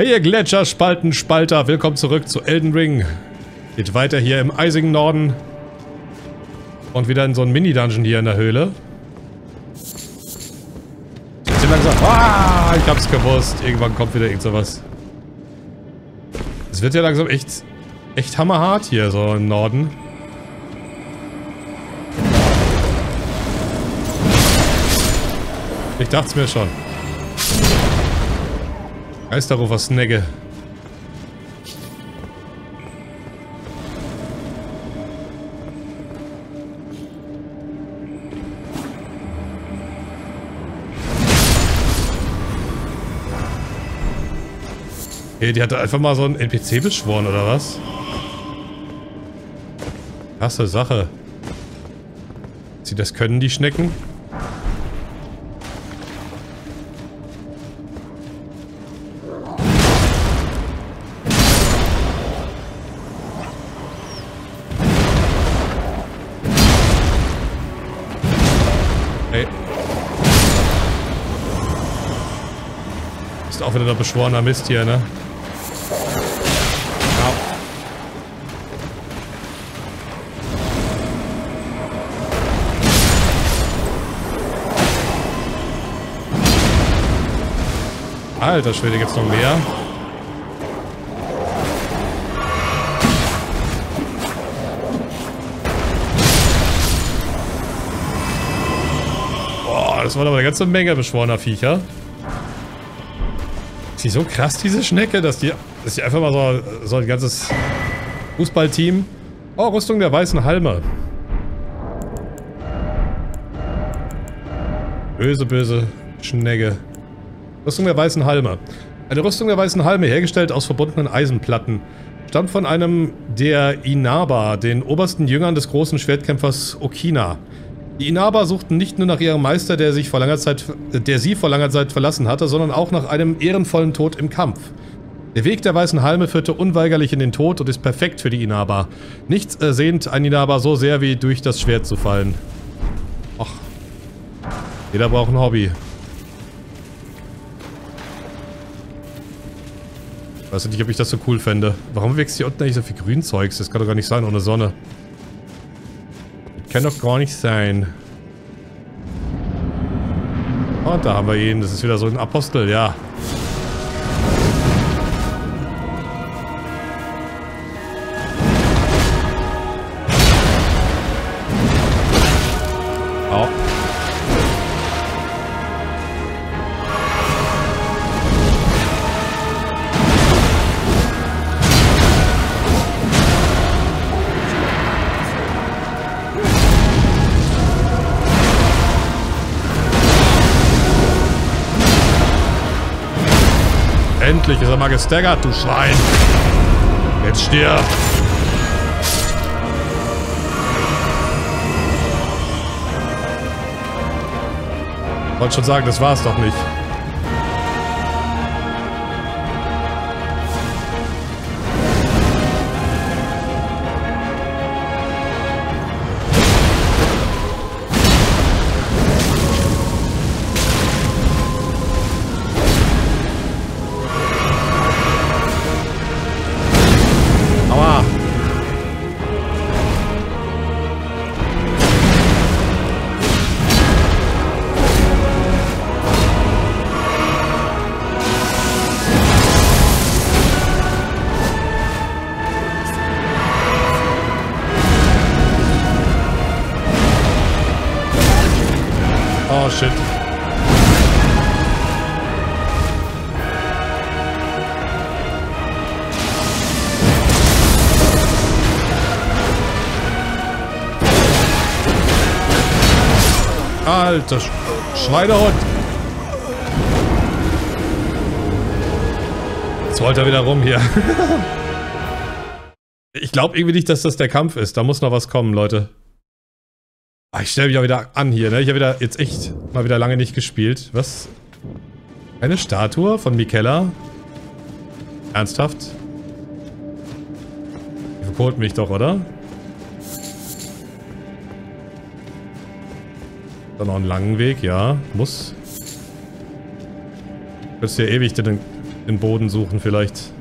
Hey ihr Gletscherspaltenspalter, willkommen zurück zu Elden Ring. Geht weiter hier im eisigen Norden. Und wieder in so einen Mini-Dungeon hier in der Höhle. Jetzt langsam. Ah, ich hab's gewusst. Irgendwann kommt wieder irgend sowas. Es wird ja langsam echt, echt hammerhart hier so im Norden. Ich dachte es mir schon. Geisterrufer Snegge. Hey, die hatte einfach mal so einen NPC beschworen, oder was? Krasse Sache. Sie das können, die Schnecken? Auch wieder der beschworener Mist hier, ne? Ja. Alter Schwede, gibt's noch mehr? Boah, das war aber eine ganze Menge beschworener Viecher. Ist die so krass, diese Schnecke, dass die, dass die einfach mal so, so ein ganzes Fußballteam... Oh, Rüstung der weißen Halme. Böse, böse Schnecke. Rüstung der weißen Halme. Eine Rüstung der weißen Halme, hergestellt aus verbundenen Eisenplatten, stammt von einem der Inaba, den obersten Jüngern des großen Schwertkämpfers Okina. Die Inaba suchten nicht nur nach ihrem Meister, der, sich vor langer Zeit, der sie vor langer Zeit verlassen hatte, sondern auch nach einem ehrenvollen Tod im Kampf. Der Weg der weißen Halme führte unweigerlich in den Tod und ist perfekt für die Inaba. Nichts äh, sehnt ein Inaba so sehr, wie durch das Schwert zu fallen. Ach. Jeder braucht ein Hobby. Weiß nicht, ob ich das so cool fände. Warum wächst hier unten eigentlich so viel Grünzeugs? Das kann doch gar nicht sein ohne Sonne. Kann doch gar nicht sein. Und da haben wir ihn. Das ist wieder so ein Apostel, ja. Endlich ist er mal gestaggert, du Schwein. Jetzt stirb. Wollte schon sagen, das war's doch nicht. Shit. Alter Sch Schweinehund. Jetzt rollt er wieder rum hier. ich glaube irgendwie nicht, dass das der Kampf ist. Da muss noch was kommen, Leute. Ah, ich stelle mich auch wieder an hier, ne? Ich habe wieder jetzt echt mal wieder lange nicht gespielt. Was? Eine Statue von Mikella? Ernsthaft? Die verkohlt mich doch, oder? Dann noch einen langen Weg, ja. Muss. Du kannst ja ewig den, den Boden suchen vielleicht.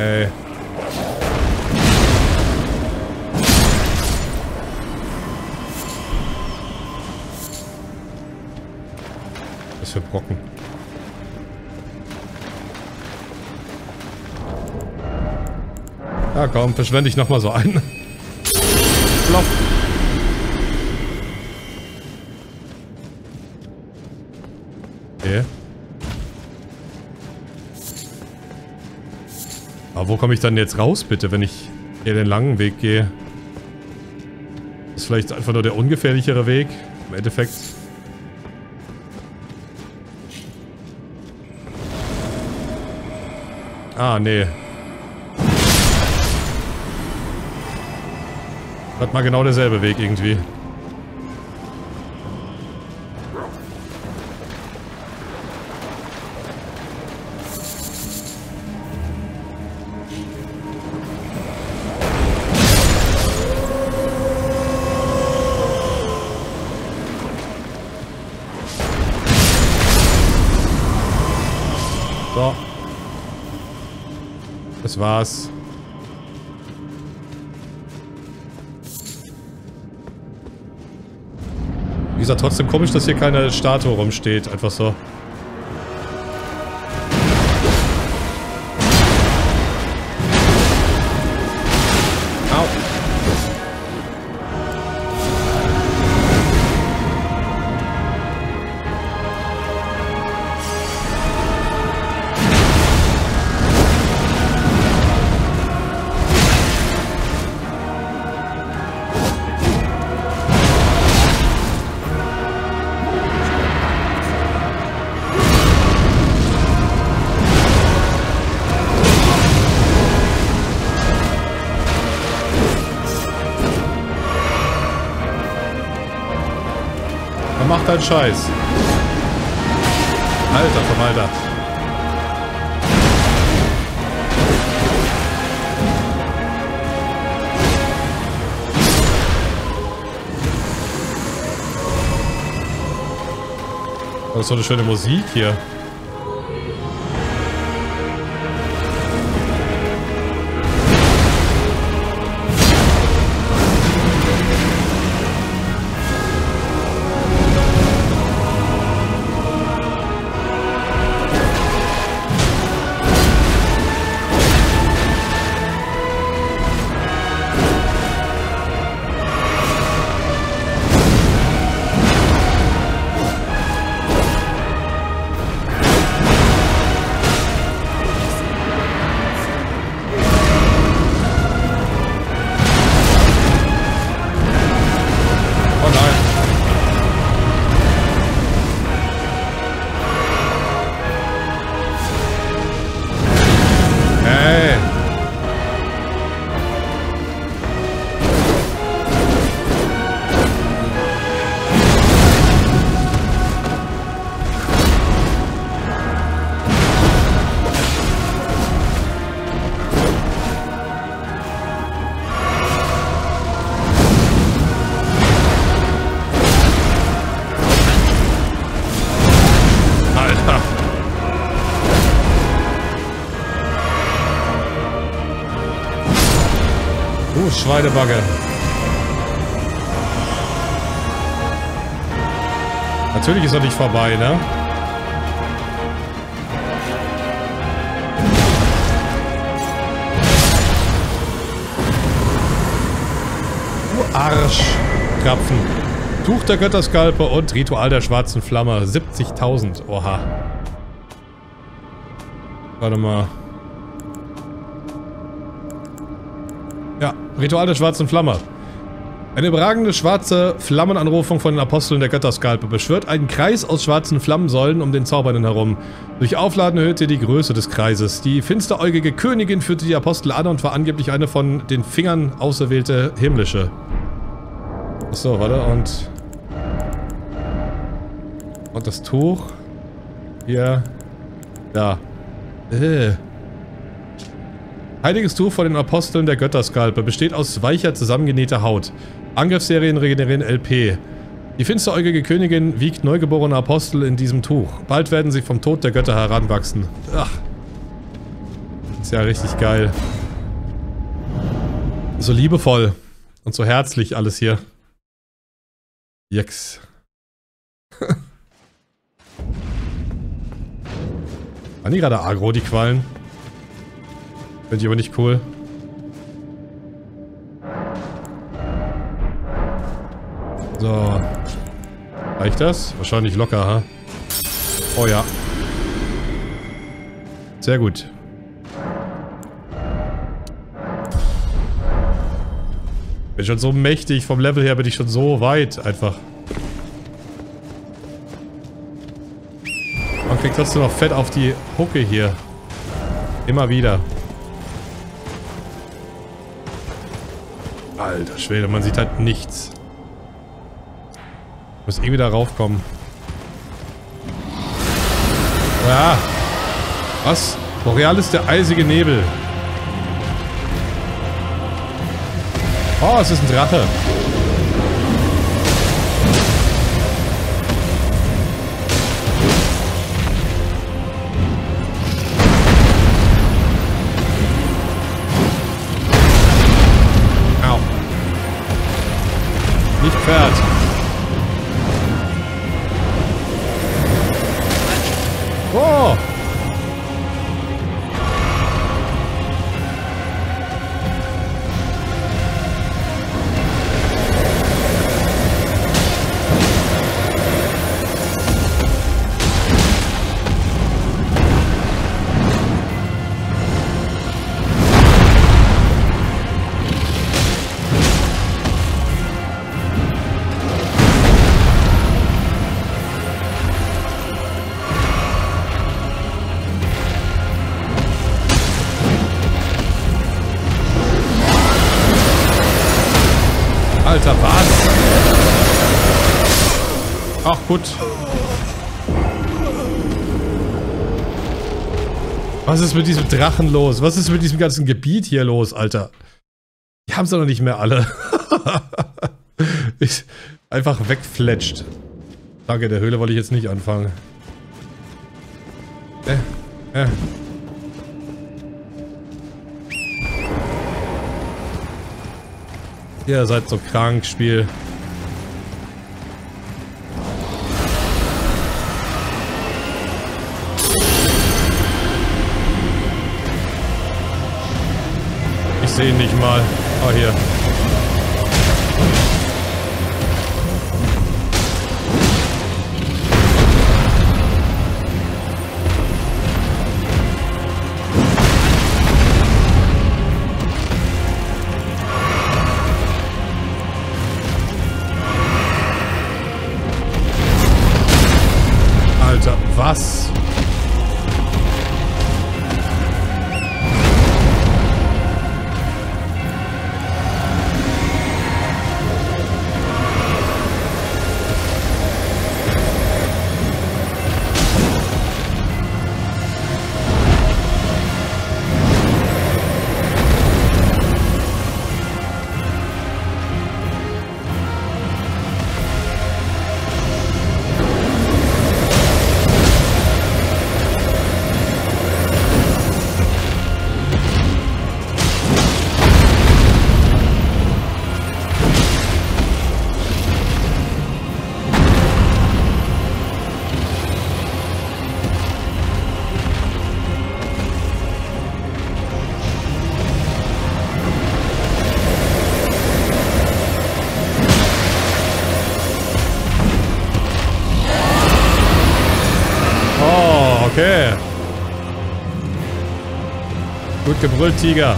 Ey. Für Brocken. Ja komm, verschwende ich nochmal so einen. Flop. Okay. Aber wo komme ich dann jetzt raus, bitte, wenn ich hier den langen Weg gehe? Das ist vielleicht einfach nur der ungefährlichere Weg. Im Endeffekt. Ah, nee. Hat mal genau derselbe Weg irgendwie. War's. Wie gesagt, trotzdem komisch, dass hier keine Statue rumsteht. Einfach so. Macht halt Scheiß. Alter Verwalter. Das ist so eine schöne Musik hier. Schweinebagge. Natürlich ist er nicht vorbei, ne? Du Arschkrapfen. Tuch der Götterskalpe und Ritual der schwarzen Flamme. 70.000. Oha. Warte mal. Ritual der schwarzen Flamme. Eine überragende schwarze Flammenanrufung von den Aposteln der Götterskalpe beschwört einen Kreis aus schwarzen Flammensäulen um den Zaubernden herum. Durch Aufladen erhöhte die Größe des Kreises. Die finsteräugige Königin führte die Apostel an und war angeblich eine von den Fingern auserwählte himmlische. Achso, warte, und... Und das Tuch. Hier. Da. Äh. Heiliges Tuch von den Aposteln der Götterskalpe besteht aus weicher zusammengenähter Haut. Angriffsserien regenerieren LP. Die finsteräugige Königin wiegt neugeborene Apostel in diesem Tuch. Bald werden sie vom Tod der Götter heranwachsen. Ach. Ist ja richtig geil. So liebevoll und so herzlich alles hier. Jex. Waren die gerade agro, die Quallen? Finde ich aber nicht cool. So. Reicht das? Wahrscheinlich locker, ha? Oh ja. Sehr gut. Bin schon so mächtig. Vom Level her bin ich schon so weit einfach. Man kriegt trotzdem noch Fett auf die Hucke hier. Immer wieder. Alter Schwede, man sieht halt nichts. Muss eh wieder raufkommen. Ja. Was? Boreal ist der eisige Nebel. Oh, es ist ein Drache. Nicht Alter, was? Ach gut. Was ist mit diesem Drachen los? Was ist mit diesem ganzen Gebiet hier los, Alter? Die haben sie noch nicht mehr alle. ich, einfach wegfletscht. Danke, der Höhle wollte ich jetzt nicht anfangen. Äh, äh. Ihr seid so krank, Spiel. Ich sehe ihn nicht mal. Ah, hier. Okay. Gut gebrüllt, Tiger.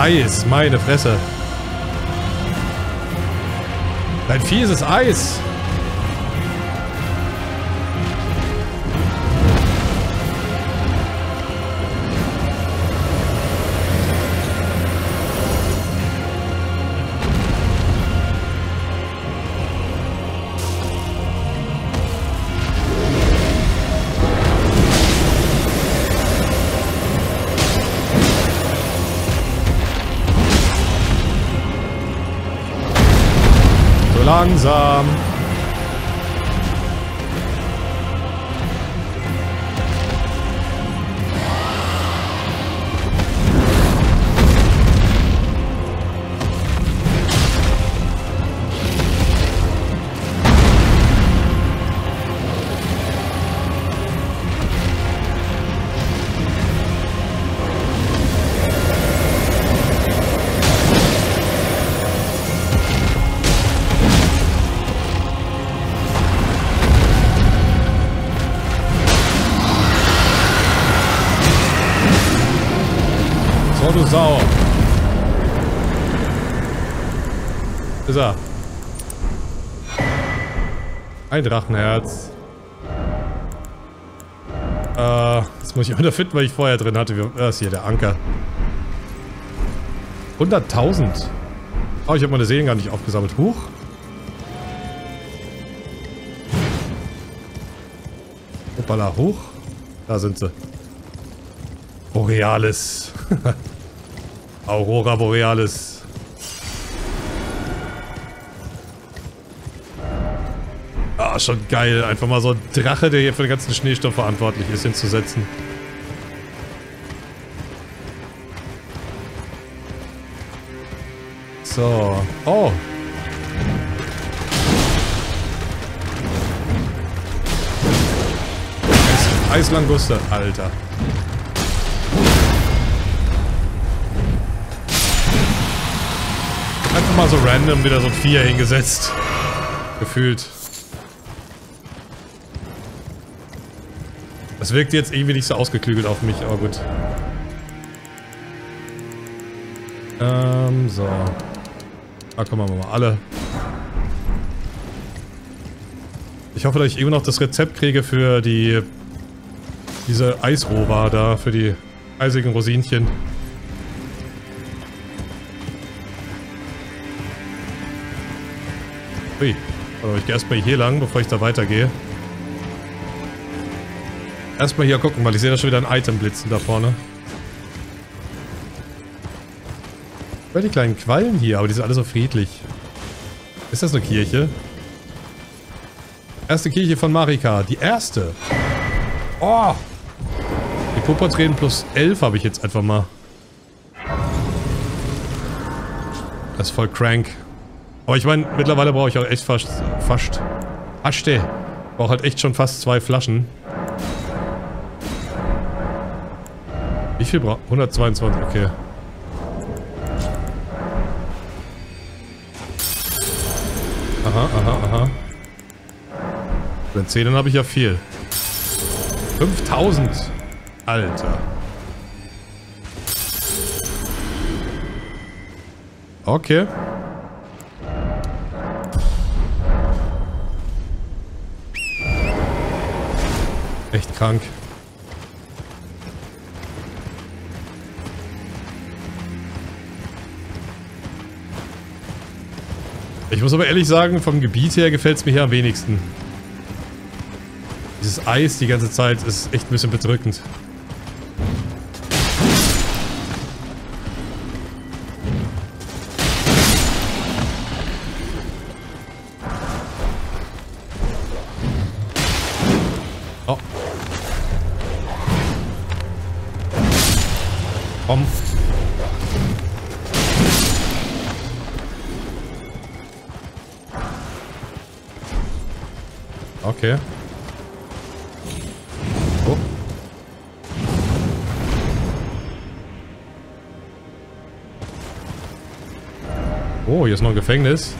Eis, meine Fresse. Dein ist Eis. Langsam. Ein Drachenherz. Äh, jetzt muss ich wieder finden, weil ich vorher drin hatte. Das ist hier der Anker. 100.000. Oh, ich habe meine Seelen gar nicht aufgesammelt. Huch. Hoppala, hoch. Da sind sie. Borealis. Aurora Borealis. Schon geil. Einfach mal so ein Drache, der hier für den ganzen Schneestoff verantwortlich ist, hinzusetzen. So. Oh. Eis Eislanguste, Alter. Einfach mal so random wieder so ein Vier hingesetzt. Gefühlt. Das wirkt jetzt irgendwie nicht so ausgeklügelt auf mich, aber gut. Ähm, so. Ah, komm mal, mal alle. Ich hoffe, dass ich immer noch das Rezept kriege für die... Diese Eisrohra da, für die eisigen Rosinchen. Ui. Aber ich gehe erstmal hier lang, bevor ich da weitergehe. Erstmal hier gucken, weil ich sehe da schon wieder ein Item blitzen da vorne. Über die kleinen Quallen hier, aber die sind alle so friedlich. Ist das eine Kirche? Erste Kirche von Marika. Die erste. Oh! Die Purpurtränen plus 11 habe ich jetzt einfach mal. Das ist voll crank. Aber ich meine, mittlerweile brauche ich auch echt fast... Fast... Aschte. Brauche halt echt schon fast zwei Flaschen. Viel braucht... 122, okay. Aha, aha, aha. Bei 10 habe ich ja viel. 5000. Alter. Okay. Echt krank. Ich muss aber ehrlich sagen, vom Gebiet her gefällt es mir hier am wenigsten. Dieses Eis die ganze Zeit ist echt ein bisschen bedrückend. Oh. Komm. Okay. Oh. Oh, hier ist noch ein Gefängnis.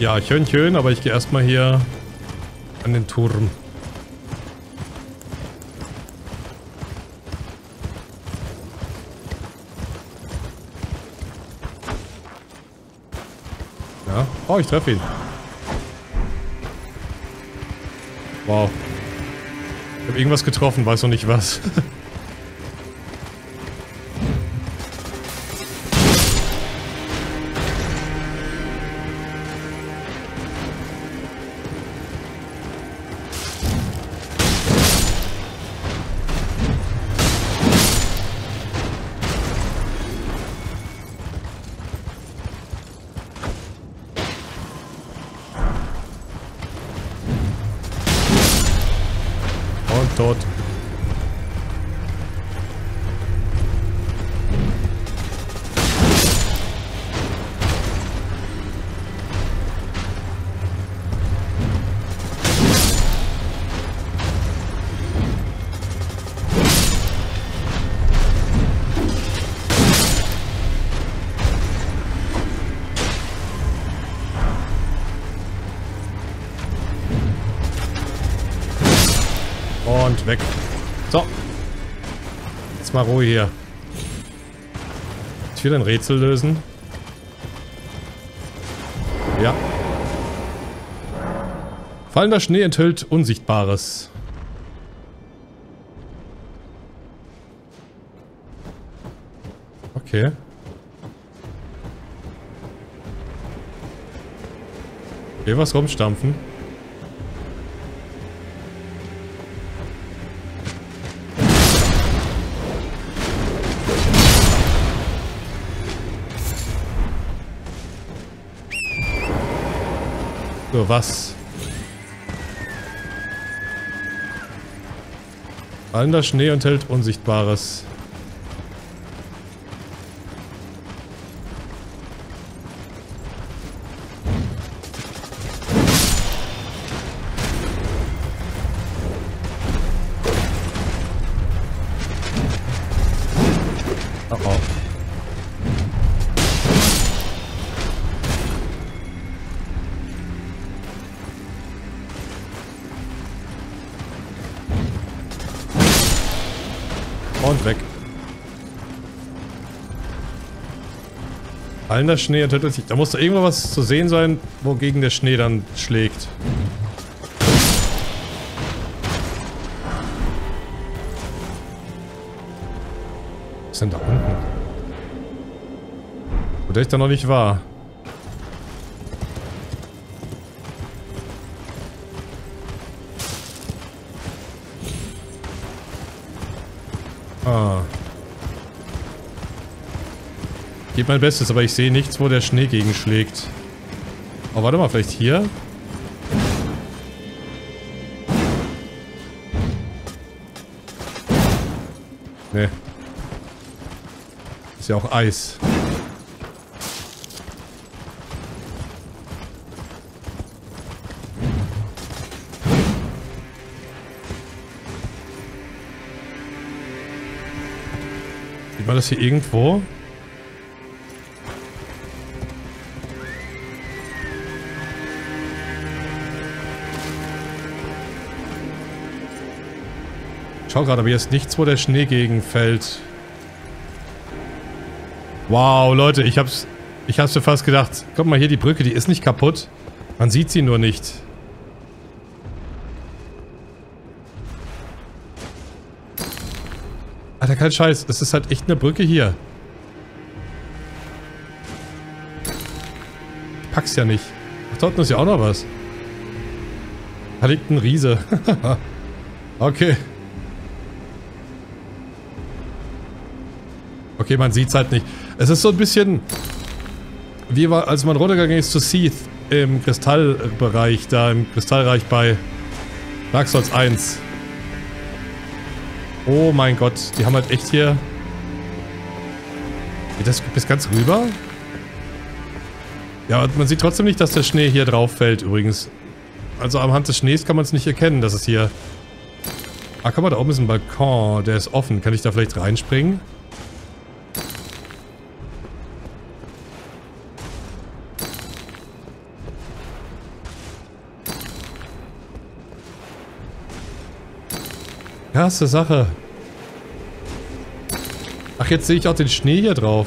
Ja, schön, schön, aber ich gehe erstmal hier an den Turm. Ja. Oh, ich treffe ihn. Wow. Ich habe irgendwas getroffen, weiß noch nicht was. tot. Jetzt mal Ruhe hier. Jetzt wieder ein Rätsel lösen. Ja. Fallender Schnee enthüllt Unsichtbares. Okay. Hier was rumstampfen. So, was? Fallender Schnee enthält Unsichtbares. Und weg. Fallender Schnee enthüllt sich. Da muss doch irgendwo was zu sehen sein, wogegen der Schnee dann schlägt. Was ist denn da unten? Wo der ich da noch nicht war. Geht mein Bestes, aber ich sehe nichts, wo der Schnee gegenschlägt. Oh, warte mal, vielleicht hier? Nee. Ist ja auch Eis. Sieht man das hier irgendwo? Schau gerade, aber hier ist nichts, wo der Schnee gegenfällt. Wow, Leute, ich hab's, ich hab's mir fast gedacht. Guck mal hier, die Brücke, die ist nicht kaputt. Man sieht sie nur nicht. Alter, kein Scheiß. Es ist halt echt eine Brücke hier. Ich pack's ja nicht. Ach, unten ist ja auch noch was. Da liegt ein Riese. okay. Okay, man sieht's halt nicht. Es ist so ein bisschen... Wie war, als man runtergegangen ist zu Seath im Kristallbereich, da im Kristallreich bei Dark Souls 1. Oh mein Gott, die haben halt echt hier... Geht das bis ganz rüber? Ja, man sieht trotzdem nicht, dass der Schnee hier drauf fällt übrigens. Also am Hand des Schnees kann man es nicht erkennen, dass es hier... Ah, guck mal, da oben ist ein Balkon, der ist offen. Kann ich da vielleicht reinspringen? Krasse Sache. Ach, jetzt sehe ich auch den Schnee hier drauf.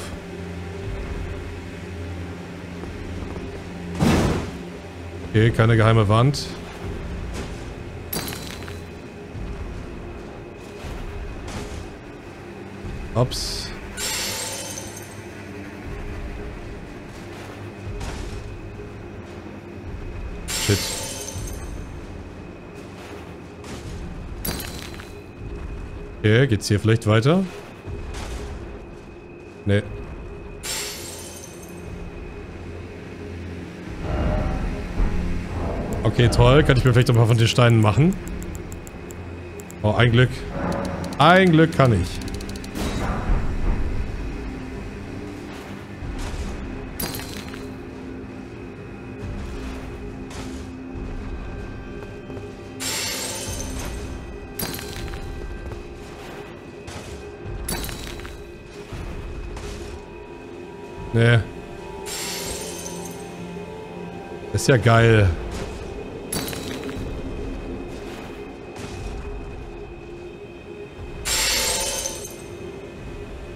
Okay, keine geheime Wand. Ups. Okay, geht's hier vielleicht weiter? Nee. Okay, toll. Kann ich mir vielleicht ein paar von den Steinen machen? Oh, ein Glück. Ein Glück kann ich. Ist ja geil.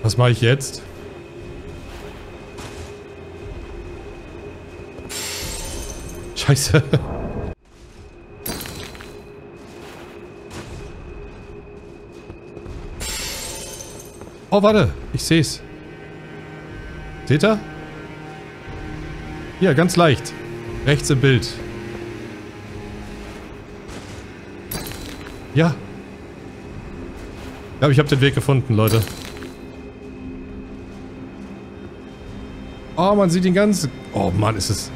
Was mache ich jetzt? Scheiße. Oh, warte. Ich sehe es. Seht ihr? Ja, ganz leicht. Rechts im Bild. Ja. Ich glaube, ich habe den Weg gefunden, Leute. Oh, man sieht ihn ganz... Oh Mann, ist es...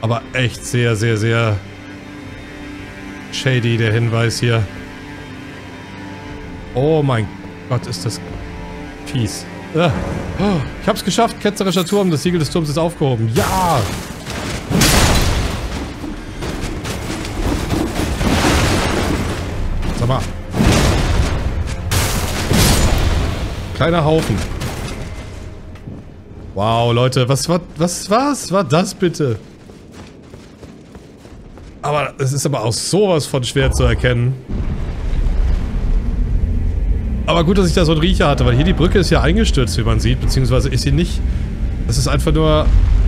Aber echt sehr, sehr, sehr... Shady, der Hinweis hier. Oh mein Gott, ist das... Fies. Ah. Oh, ich hab's geschafft. Ketzerischer Turm. Das Siegel des Turms ist aufgehoben. Ja! Kleiner Haufen. Wow, Leute. Was war, was, was war das bitte? Aber es ist aber auch sowas von schwer zu erkennen. Aber gut, dass ich da so einen Riecher hatte, weil hier die Brücke ist ja eingestürzt, wie man sieht, beziehungsweise ist sie nicht. Es ist einfach nur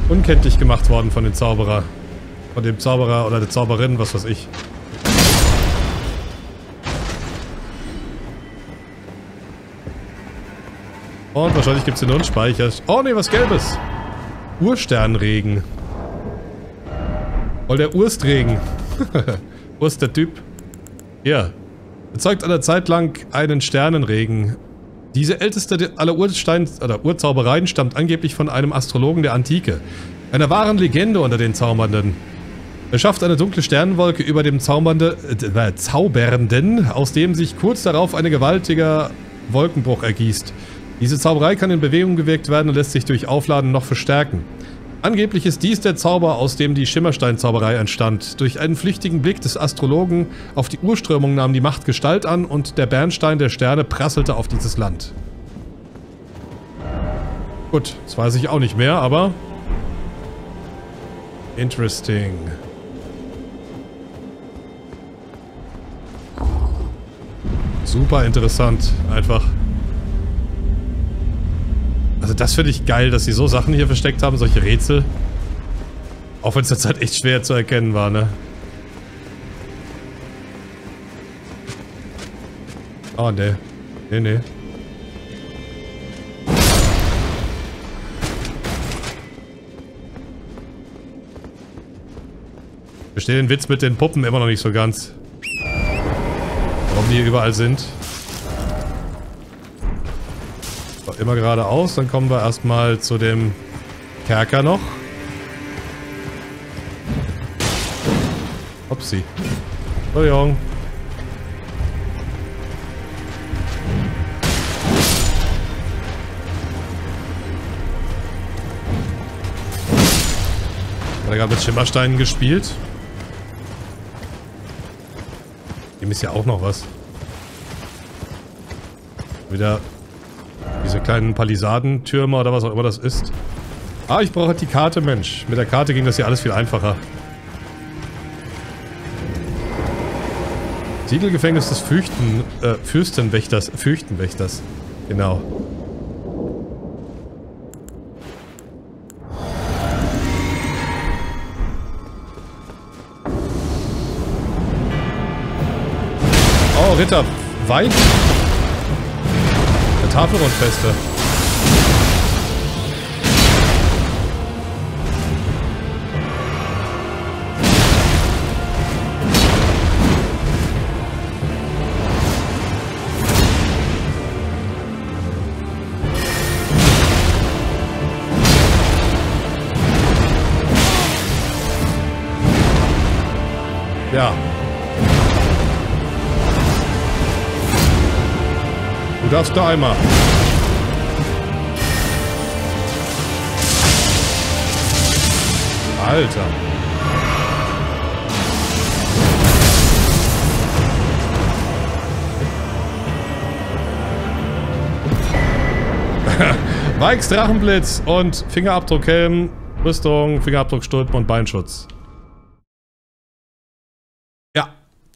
unkenntlich gemacht worden von dem Zauberer. Von dem Zauberer oder der Zauberin, was weiß ich. Und wahrscheinlich gibt es hier nur einen Speicher. Oh ne, was Gelbes. Ursternregen. Oh, der Urstregen. Urst der Typ. Ja, erzeugt eine Zeit lang einen Sternenregen. Diese älteste aller Urstein oder Urzaubereien stammt angeblich von einem Astrologen der Antike. Einer wahren Legende unter den Zaubernden. Er schafft eine dunkle Sternenwolke über dem Zaubernde, äh, Zaubernden, aus dem sich kurz darauf ein gewaltiger Wolkenbruch ergießt. Diese Zauberei kann in Bewegung gewirkt werden und lässt sich durch Aufladen noch verstärken. Angeblich ist dies der Zauber, aus dem die Schimmerstein-Zauberei entstand. Durch einen flüchtigen Blick des Astrologen auf die Urströmung nahm die Macht Gestalt an und der Bernstein der Sterne prasselte auf dieses Land. Gut, das weiß ich auch nicht mehr, aber... Interesting. Super interessant, einfach. Also das finde ich geil, dass sie so Sachen hier versteckt haben, solche Rätsel. Auch wenn es jetzt halt echt schwer zu erkennen war, ne? Oh, ne. Ne, ne. Ich verstehe den Witz mit den Puppen immer noch nicht so ganz. Warum die hier überall sind. Immer geradeaus. Dann kommen wir erstmal zu dem Kerker noch. Upsi. Entschuldigung. Hat er gerade mit Schimmersteinen gespielt? Dem ist ja auch noch was. Wieder diese kleinen Palisadentürme oder was auch immer das ist. Ah, ich brauche halt die Karte, Mensch. Mit der Karte ging das hier alles viel einfacher. Siegelgefängnis des Fürchten, äh, Fürstenwächters, Fürchtenwächters. Genau. Oh, Ritter, Wein? Tafelrundfeste. Du darfst da einmal. Alter. Vikes Drachenblitz und Fingerabdruckhelm, Rüstung, Fingerabdruckstulpen und Beinschutz. Ja,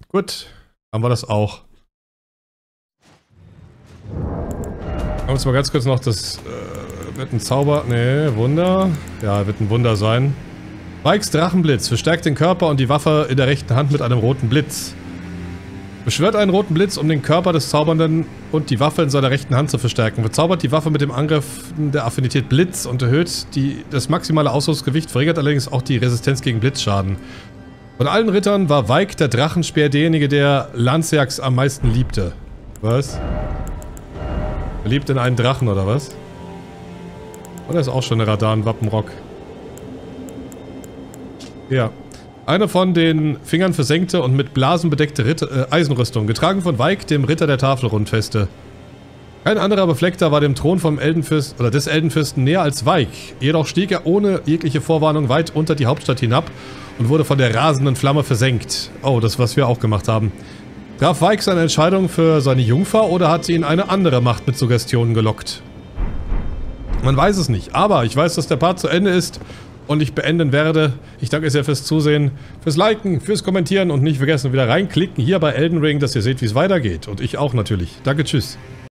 gut. Haben wir das auch. Haben uns mal ganz kurz noch das... Äh, wird ein Zauber... Ne, Wunder. Ja, wird ein Wunder sein. Vikes Drachenblitz verstärkt den Körper und die Waffe in der rechten Hand mit einem roten Blitz. Beschwört einen roten Blitz, um den Körper des Zaubernden und die Waffe in seiner rechten Hand zu verstärken. Verzaubert die Waffe mit dem Angriff der Affinität Blitz und erhöht die, das maximale Ausrüstungsgewicht, verringert allerdings auch die Resistenz gegen Blitzschaden. Von allen Rittern war Weik der Drachenspeer derjenige, der Lanciax am meisten liebte. Was? Verliebt in einen Drachen, oder was? Oder ist auch schon eine Radan-Wappenrock? Ja. Eine von den Fingern versenkte und mit Blasen bedeckte Ritter, äh, Eisenrüstung, getragen von Weik, dem Ritter der Tafelrundfeste. Kein anderer Befleckter war dem Thron vom Eldenfürst oder des Eldenfürsten näher als Weik. Jedoch stieg er ohne jegliche Vorwarnung weit unter die Hauptstadt hinab und wurde von der rasenden Flamme versenkt. Oh, das was wir auch gemacht haben. Traf Weik seine Entscheidung für seine Jungfer oder hat ihn eine andere Macht mit Suggestionen gelockt? Man weiß es nicht, aber ich weiß, dass der Part zu Ende ist und ich beenden werde. Ich danke sehr fürs Zusehen, fürs Liken, fürs Kommentieren und nicht vergessen wieder reinklicken hier bei Elden Ring, dass ihr seht, wie es weitergeht. Und ich auch natürlich. Danke, tschüss.